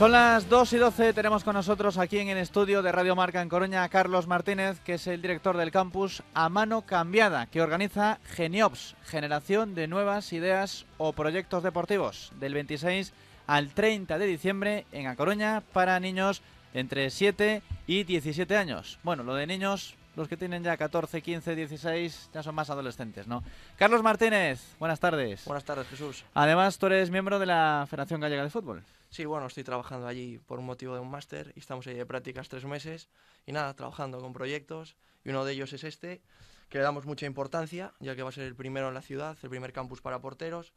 Son las 2 y 12, tenemos con nosotros aquí en el estudio de Radio Marca en Coruña a Carlos Martínez, que es el director del campus A Mano Cambiada, que organiza Geniops, Generación de Nuevas Ideas o Proyectos Deportivos, del 26 al 30 de diciembre en A Coruña para niños entre 7 y 17 años. Bueno, lo de niños, los que tienen ya 14, 15, 16, ya son más adolescentes, ¿no? Carlos Martínez, buenas tardes. Buenas tardes, Jesús. Además, tú eres miembro de la Federación Gallega de Fútbol. Sí, bueno, estoy trabajando allí por un motivo de un máster y estamos ahí de prácticas tres meses y nada, trabajando con proyectos y uno de ellos es este, que le damos mucha importancia, ya que va a ser el primero en la ciudad, el primer campus para porteros.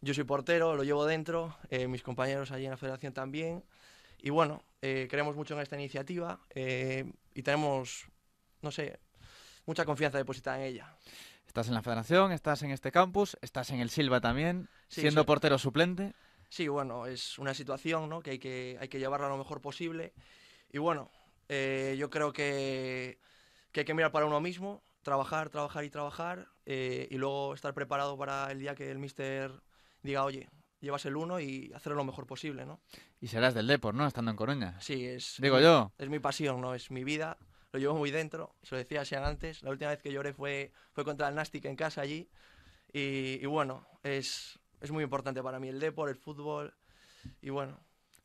Yo soy portero, lo llevo dentro, eh, mis compañeros allí en la federación también. Y bueno, eh, creemos mucho en esta iniciativa eh, y tenemos, no sé, mucha confianza depositada en ella. Estás en la federación, estás en este campus, estás en el Silva también, Sí, siendo portero suplente. Sí, bueno, es una situación ¿no? que, hay que hay que llevarla lo mejor posible. Y bueno, eh, yo creo que, que hay que mirar para uno mismo, trabajar, trabajar y trabajar, eh, y luego estar preparado para el día que el mister diga, oye, llevas el uno y hacerlo lo mejor posible, ¿no? Y serás del Depor, ¿no? Estando en Coruña. Sí, es, Digo yo. es mi pasión, ¿no? Es mi vida, lo llevo muy dentro, se lo decía a Sean antes, la última vez que lloré fue, fue contra el Nastic en casa allí, y, y bueno, es, es muy importante para mí el deporte, el fútbol, y bueno,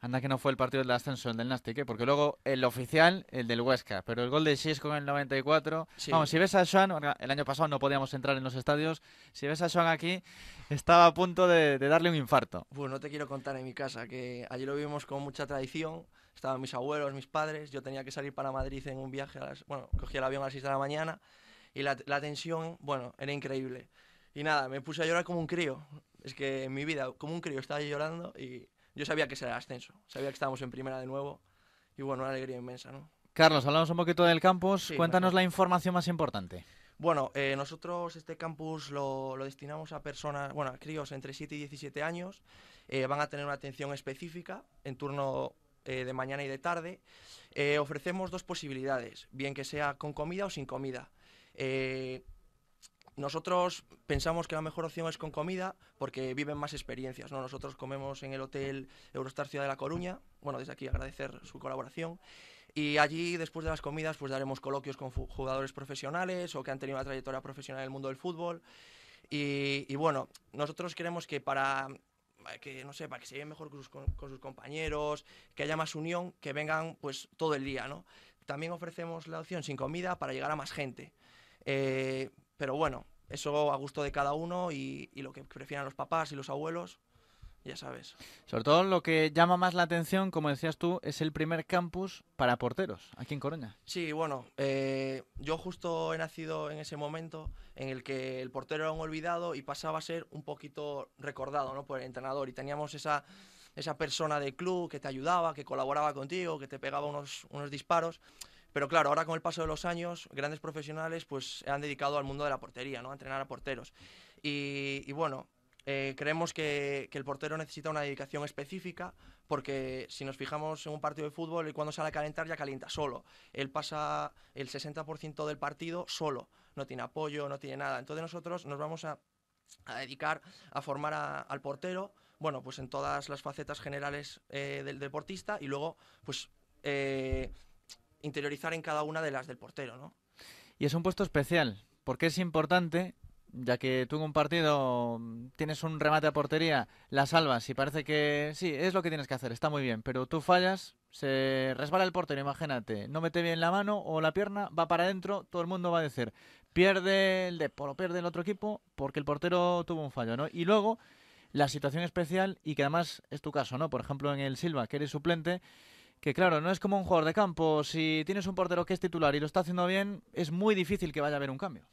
Anda que no fue el partido del ascenso, el del Nastic, ¿eh? porque luego el oficial, el del Huesca, pero el gol de Xisco en el 94. Sí. Vamos, si ves a Joan, el año pasado no podíamos entrar en los estadios, si ves a Joan aquí, estaba a punto de, de darle un infarto. Bueno, no te quiero contar en mi casa, que allí lo vivimos con mucha tradición. Estaban mis abuelos, mis padres. Yo tenía que salir para Madrid en un viaje. A las, bueno, cogí el avión a las 6 de la mañana y la, la tensión, bueno, era increíble. Y nada, me puse a llorar como un crío. Es que en mi vida, como un crío, estaba llorando y yo sabía que era el ascenso. Sabía que estábamos en primera de nuevo. Y bueno, una alegría inmensa, ¿no? Carlos, hablamos un poquito del campus, Sí, cuéntanos la información más importante. Bueno, eh, nosotros este campus lo, lo destinamos a personas, bueno, a críos entre 7 y 17 años. Eh, van a tener una atención específica en turno eh, de mañana y de tarde. Eh, ofrecemos dos posibilidades, bien que sea con comida o sin comida. Eh, nosotros pensamos que la mejor opción es con comida porque viven más experiencias. ¿no? Nosotros comemos en el Hotel Eurostar Ciudad de La Coruña. Bueno, desde aquí agradecer su colaboración. Y allí, después de las comidas, pues daremos coloquios con jugadores profesionales o que han tenido una trayectoria profesional en el mundo del fútbol. Y bueno, nosotros queremos que para que no sé, para que se lleven mejor con sus, compañeros, que haya más unión, que vengan pues todo el día, ¿no? También ofrecemos la opción sin comida para llegar a más gente. Eh, pero bueno, eso a gusto de cada uno y lo que prefieran los papás y los abuelos, ya sabes. Sobre todo lo que llama más la atención, como decías tú, es el primer campus para porteros, aquí en Coruña. Sí, bueno, eh, yo justo he nacido en ese momento en el que el portero era un olvidado y pasaba a ser un poquito recordado ¿no? por el entrenador y teníamos esa, esa persona del club que te ayudaba, que colaboraba contigo, que te pegaba unos, unos disparos. Pero claro, ahora con el paso de los años, grandes profesionales pues se han dedicado al mundo de la portería, ¿no? a entrenar a porteros. Y, y bueno, eh, creemos que, el portero necesita una dedicación específica porque si nos fijamos en un partido de fútbol y cuando sale a calentar ya calienta solo. Él pasa el 60% del partido solo, no tiene apoyo, no tiene nada. Entonces nosotros nos vamos a, dedicar a formar al portero, bueno, pues en todas las facetas generales eh, del deportista y luego pues eh, interiorizar en cada una de las del portero, ¿no? Y es un puesto especial, porque es importante, ya que tú en un partido mm, tienes un remate a portería, la salvas y parece que sí, es lo que tienes que hacer, está muy bien, pero tú fallas, se resbala el portero, imagínate, no mete bien la mano o la pierna, va para adentro, todo el mundo va a decir, pierde el Depor pierde el otro equipo porque el portero tuvo un fallo, ¿no? Y luego la situación especial y que además es tu caso, ¿no? Por ejemplo, en el Silva, que eres suplente, que claro, no es como un jugador de campo. Si tienes un portero que es titular y lo está haciendo bien, es muy difícil que vaya a haber un cambio.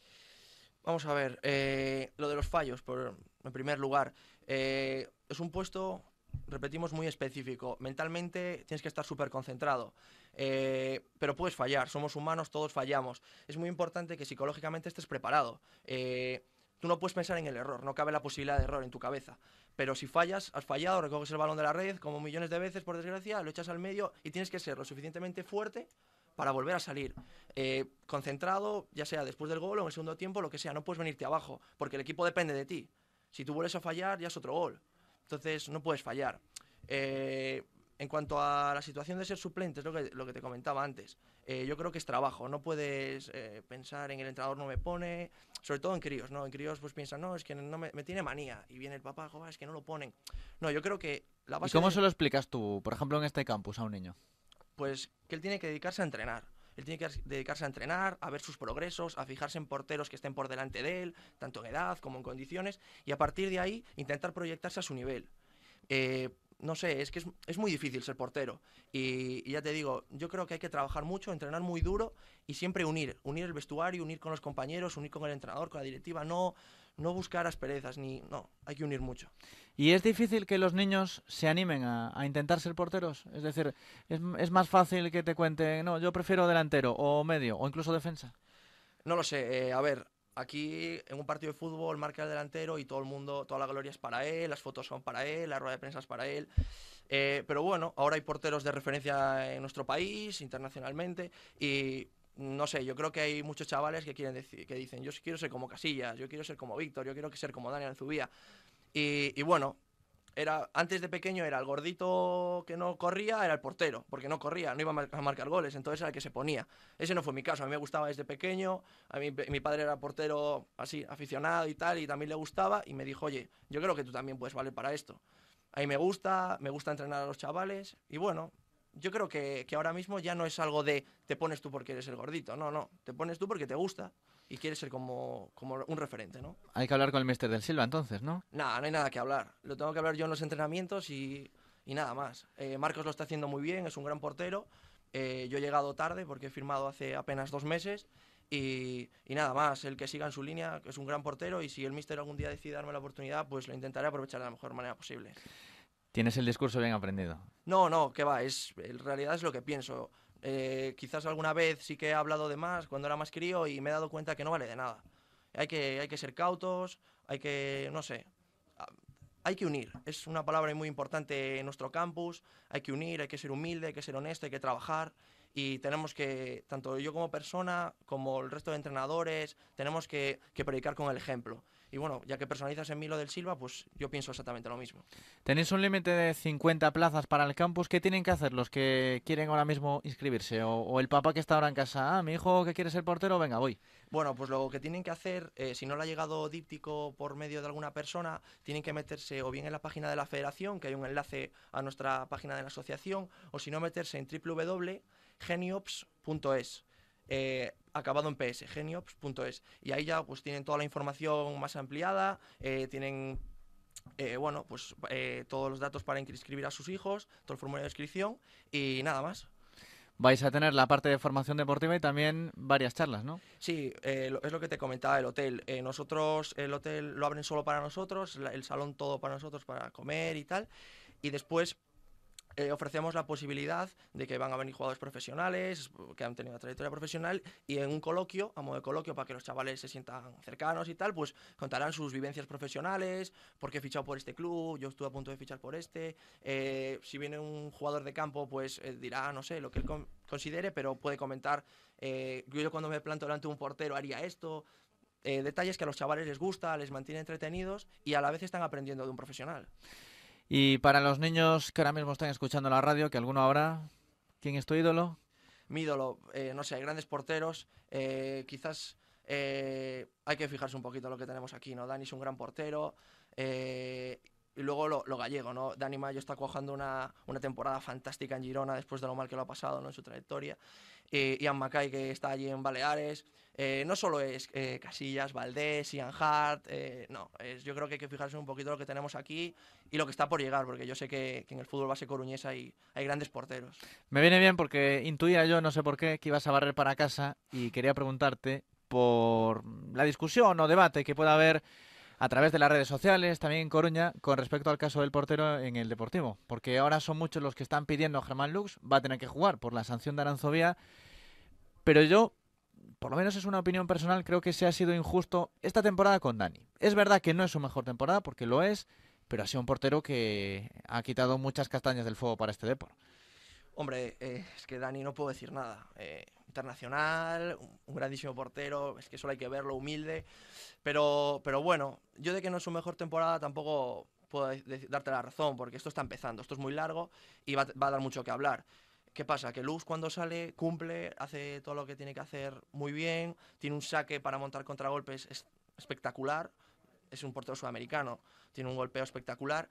Vamos a ver, eh, lo de los fallos, por, en primer lugar. eh, es un puesto, repetimos, muy específico. Mentalmente tienes que estar súper concentrado. eh, pero puedes fallar, somos humanos, todos fallamos. Es muy importante que psicológicamente estés preparado. Eh, tú no puedes pensar en el error, no cabe la posibilidad de error en tu cabeza. Pero si fallas, has fallado, recoges el balón de la red, como millones de veces, por desgracia, lo echas al medio y tienes que ser lo suficientemente fuerte para volver a salir. Eh, concentrado, ya sea después del gol o en el segundo tiempo, lo que sea, no puedes venirte abajo, porque el equipo depende de ti. Si tú vuelves a fallar, ya es otro gol. Entonces no puedes fallar. Eh, en cuanto a la situación de ser suplente, es lo que, lo que te comentaba antes. Eh, yo creo que es trabajo, no puedes eh, pensar en el entrenador no me pone, sobre todo en críos, ¿no? En críos pues piensan, no, es que no me, me tiene manía, y viene el papá, "Joder, es que no lo ponen. No, yo creo que la ¿Y base cómo de- se lo explicas tú, por ejemplo, en este campus a un niño? Pues que él tiene que dedicarse a entrenar. Él tiene que dedicarse a entrenar, a ver sus progresos, a fijarse en porteros que estén por delante de él, tanto en edad como en condiciones, y a partir de ahí intentar proyectarse a su nivel. Eh, no sé, es que es, muy difícil ser portero. Y, y ya te digo, yo creo que hay que trabajar mucho, entrenar muy duro y siempre unir. Unir el vestuario, unir con los compañeros, unir con el entrenador, con la directiva. No, no buscar asperezas, ni. No, hay que unir mucho. ¿Y es difícil que los niños se animen a, a intentar ser porteros? Es decir, ¿es, más fácil que te cuenten, no, yo prefiero delantero o medio o incluso defensa? No lo sé, eh, a ver, aquí en un partido de fútbol marca el delantero y todo el mundo, toda la gloria es para él, las fotos son para él, la rueda de prensa es para él. Eh, pero bueno, ahora hay porteros de referencia en nuestro país, internacionalmente, y no sé, yo creo que hay muchos chavales que quieren decir, que dicen, yo quiero ser como Casillas, yo quiero ser como Víctor, yo quiero ser como Daniel Zubía. Y, bueno, era, antes de pequeño era el gordito que no corría, era el portero, porque no corría, no iba a marcar goles, entonces era el que se ponía. Ese no fue mi caso, a mí me gustaba desde pequeño, a mí mi padre era portero así, aficionado y tal, y también le gustaba, y me dijo, oye, yo creo que tú también puedes valer para esto. A mí me gusta, me gusta entrenar a los chavales, y bueno, yo creo que, que ahora mismo ya no es algo de te pones tú porque eres el gordito, no, no, te pones tú porque te gusta y quieres ser como, como un referente, ¿no? Hay que hablar con el mister del Silva entonces, ¿no? Nada, no hay nada que hablar. Lo tengo que hablar yo en los entrenamientos y, y nada más. Eh, Marcos lo está haciendo muy bien, es un gran portero. Eh, yo he llegado tarde porque he firmado hace apenas dos meses. Y, y nada más, el que siga en su línea, es un gran portero. Y si el míster algún día decide darme la oportunidad, pues lo intentaré aprovechar de la mejor manera posible. Tienes el discurso bien aprendido. No, no, que va, es, en realidad es lo que pienso. Eh, quizás alguna vez sí que he hablado de más cuando era más crío y me he dado cuenta que no vale de nada. Hay que, hay que ser cautos, hay que, no sé, hay que unir. Es una palabra muy importante en nuestro campus. Hay que unir, hay que ser humilde, hay que ser honesto, hay que trabajar. Y tenemos que, tanto yo como persona, como el resto de entrenadores, tenemos que, que predicar con el ejemplo. Y bueno, ya que personalizas en mí lo del Silva, pues yo pienso exactamente lo mismo. Tenéis un límite de 50 plazas para el campus. ¿Qué tienen que hacer los que quieren ahora mismo inscribirse? O, o el papá que está ahora en casa, ah, mi hijo que quiere ser portero, venga, voy. Bueno, pues lo que tienen que hacer, eh, si no le ha llegado díptico por medio de alguna persona, tienen que meterse o bien en la página de la federación, que hay un enlace a nuestra página de la asociación, o si no, meterse en www.geniops.es. eh, acabado en PS, geniops.es. Y ahí ya pues tienen toda la información más ampliada, eh, tienen eh, bueno, pues todos los datos para inscribir a sus hijos, todo el formulario de inscripción y nada más. Vais a tener la parte de formación deportiva y también varias charlas, ¿no? Sí, eh, es lo que te comentaba el hotel. Eh, nosotros, el hotel lo abren solo para nosotros, el salón todo para nosotros, para comer y tal. Y después eh, ofrecemos la posibilidad de que van a venir jugadores profesionales, que han tenido una trayectoria profesional, y en un coloquio, a modo de coloquio, para que los chavales se sientan cercanos y tal, pues contarán sus vivencias profesionales, por qué he fichado por este club, yo estuve a punto de fichar por este. eh, si viene un jugador de campo, pues eh, dirá, no sé, lo que él con- considere, pero puede comentar, eh, yo cuando me planto delante de un portero haría esto. eh, detalles que a los chavales les gusta, les mantiene entretenidos y a la vez están aprendiendo de un profesional. Y para los niños que ahora mismo están escuchando la radio, que alguno habrá, ¿quién es tu ídolo? mi ídolo, eh, no sé, hay grandes porteros, eh, quizás eh, hay que fijarse un poquito lo que tenemos aquí, ¿no? Dani es un gran portero, eh, y luego lo, lo gallego, ¿no? Dani Mayo está cuajando una, una temporada fantástica en Girona después de lo mal que lo ha pasado, ¿no? En su trayectoria. Eh, Ian Mackay, que está allí en Baleares. Eh, no solo es eh, Casillas, Valdés, Ian Hart, eh, no, es- yo creo que hay que fijarse un poquito lo que tenemos aquí y lo que está por llegar, porque yo sé que, que en el fútbol base coruñés hay, hay grandes porteros. Me viene bien porque intuía yo, no sé por qué, que ibas a barrer para casa y quería preguntarte por la discusión o debate que pueda haber a través de las redes sociales, también en Coruña, con respecto al caso del portero en el Deportivo. Porque ahora son muchos los que están pidiendo a Germán Lux, va a tener que jugar por la sanción de Aranzovía, pero yo, por lo menos es una opinión personal, creo que se ha sido injusto esta temporada con Dani. Es verdad que no es su mejor temporada, porque lo es, pero ha sido un portero que ha quitado muchas castañas del fuego para este deporte. Hombre, eh, es que Dani no puedo decir nada. Eh, internacional, un, grandísimo portero, es que solo hay que verlo, humilde. Pero, pero bueno, yo de que no es su mejor temporada tampoco, puedo darte la razón, porque esto está empezando, esto es muy largo y va, va a dar mucho que hablar. ¿Qué pasa? Que Luz cuando sale cumple, hace todo lo que tiene que hacer muy bien, tiene un saque para montar contragolpes espectacular, es un portero sudamericano, tiene un golpeo espectacular.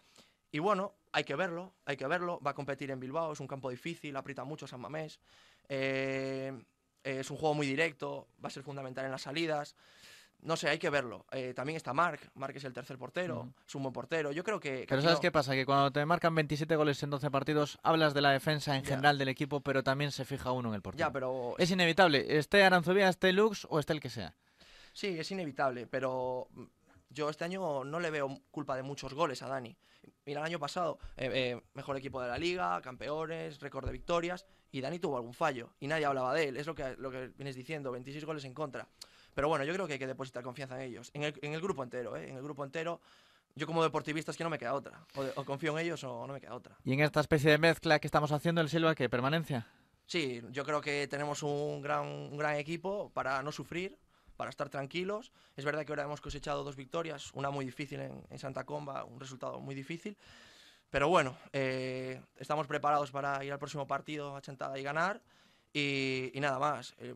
Y bueno, hay que verlo, hay que verlo, va a competir en Bilbao, es un campo difícil, aprieta mucho San Mamés, eh, es un juego muy directo, va a ser fundamental en las salidas no sé, hay que verlo. Eh, también está Mark. Mark es el tercer portero, es un buen portero. Yo creo que. pero ¿sabes qué pasa? Que cuando te marcan 27 goles en 12 partidos, hablas de la defensa en general del equipo, pero también se fija uno en el portero. Ya, pero. Es inevitable. Esté Aranzubia, esté Lux o esté el que sea. Sí, es inevitable, pero yo este año no le veo culpa de muchos goles a Dani. Mira, el año pasado, eh, eh, mejor equipo de la liga, campeones, récord de victorias, y Dani tuvo algún fallo, y nadie hablaba de él. Es lo que, lo que vienes diciendo, 26 goles en contra. Pero bueno, yo creo que hay que depositar confianza en ellos, en el, grupo entero, ¿eh? en el grupo entero. Yo como deportivista es que no me queda otra. O, confío en ellos o no me queda otra. ¿Y en esta especie de mezcla que estamos haciendo el Silva, que permanencia? Sí, yo creo que tenemos un gran, un gran equipo para no sufrir, para estar tranquilos. Es verdad que ahora hemos cosechado dos victorias, una muy difícil en, Santa Comba, un resultado muy difícil. Pero bueno, eh, estamos preparados para ir al próximo partido a Chantada y ganar. Y, nada más, eh,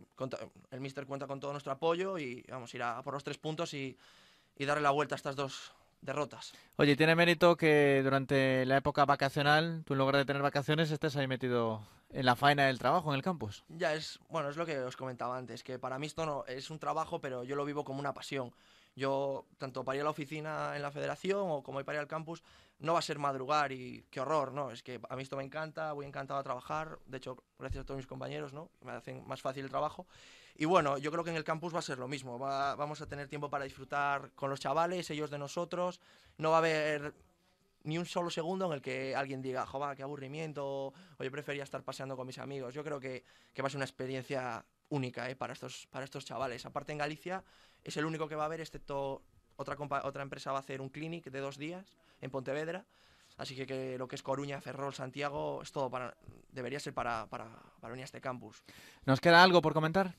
el Mister cuenta con todo nuestro apoyo y vamos a ir a por los tres puntos y, darle la vuelta a estas dos derrotas. Oye, tiene mérito que durante la época vacacional, tú en lugar de tener vacaciones, estés ahí metido en la faena del trabajo en el campus. Ya es, bueno, es lo que os comentaba antes, que para mí esto no es un trabajo, pero yo lo vivo como una pasión. Yo, tanto para ir a la oficina en la federación o como para ir al campus, no va a ser madrugar y qué horror, ¿no? Es que a mí esto me encanta, voy encantado a trabajar, de hecho, gracias a todos mis compañeros, ¿no? Me hacen más fácil el trabajo. Y bueno, yo creo que en el campus va a ser lo mismo, vamos a tener tiempo para disfrutar con los chavales, ellos de nosotros, no va a haber ni un solo segundo en el que alguien diga, joder, qué aburrimiento, o yo prefería estar paseando con mis amigos. Yo creo que, que va a ser una experiencia única ¿eh? para, estos, para estos chavales. Aparte en Galicia es el único que va a haber, excepto otra, otra empresa va a hacer un clinic de dos días en Pontevedra. Así que, lo que es Coruña, Ferrol, Santiago, es todo para, debería ser para, para, para a este campus. ¿Nos queda algo por comentar?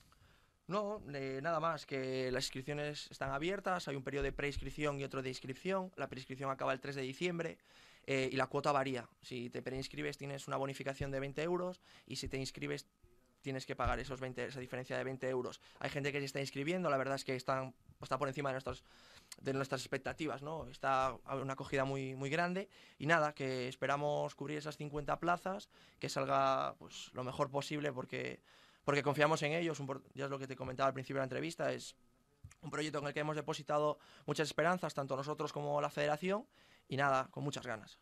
No, nada más, que las inscripciones están abiertas, hay un periodo de preinscripción y otro de inscripción. La preinscripción acaba el 3 de diciembre eh, y la cuota varía. Si te preinscribes tienes una bonificación de 20 euros y si te inscribes tienes que pagar esos 20, esa diferencia de 20 euros. Hay gente que se está inscribiendo, la verdad es que están, está por encima de nuestras, de nuestras expectativas, ¿no? Está una acogida muy, muy grande y nada, que esperamos cubrir esas 50 plazas, que salga pues, lo mejor posible porque, porque confiamos en ellos, ya es lo que te comentaba al principio de la entrevista, es un proyecto en el que hemos depositado muchas esperanzas, tanto nosotros como la federación, y nada, con muchas ganas.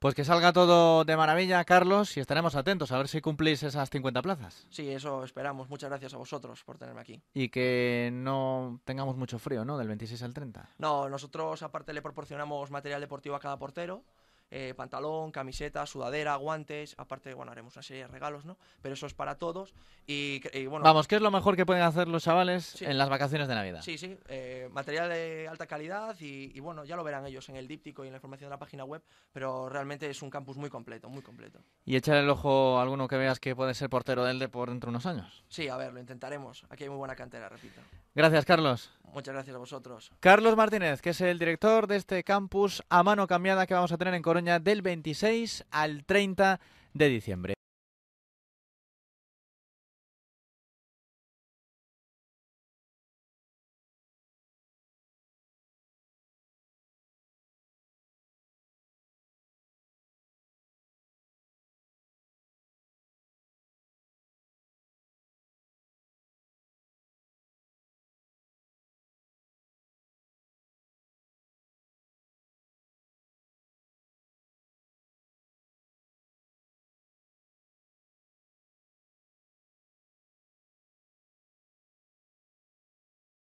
Pues que salga todo de maravilla, Carlos, y estaremos atentos a ver si cumplís esas 50 plazas. Sí, eso esperamos. Muchas gracias a vosotros por tenerme aquí. Y que no tengamos mucho frío, ¿no? Del 26 al 30. No, nosotros aparte le proporcionamos material deportivo a cada portero. Eh, pantalón, camiseta, sudadera, guantes, aparte, bueno, haremos una serie de regalos, ¿no? Pero eso es para todos y, bueno... Vamos, ¿qué es lo mejor que pueden hacer los chavales en las vacaciones de Navidad? Sí, sí, eh, material de alta calidad y, bueno, ya lo verán ellos en el díptico y en la información de la página web, pero realmente es un campus muy completo, muy completo. ¿Y echar el ojo a alguno que veas que puede ser portero del de por dentro de unos años? Sí, a ver, lo intentaremos. Aquí hay muy buena cantera, repito. Gracias, Carlos. Muchas gracias a vosotros. Carlos Martínez, que es el director de este campus a mano cambiada que vamos a tener en Coruña del 26 al 30 de diciembre.